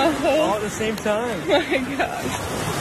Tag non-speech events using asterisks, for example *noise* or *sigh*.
All at the same time. *laughs* Oh my gosh.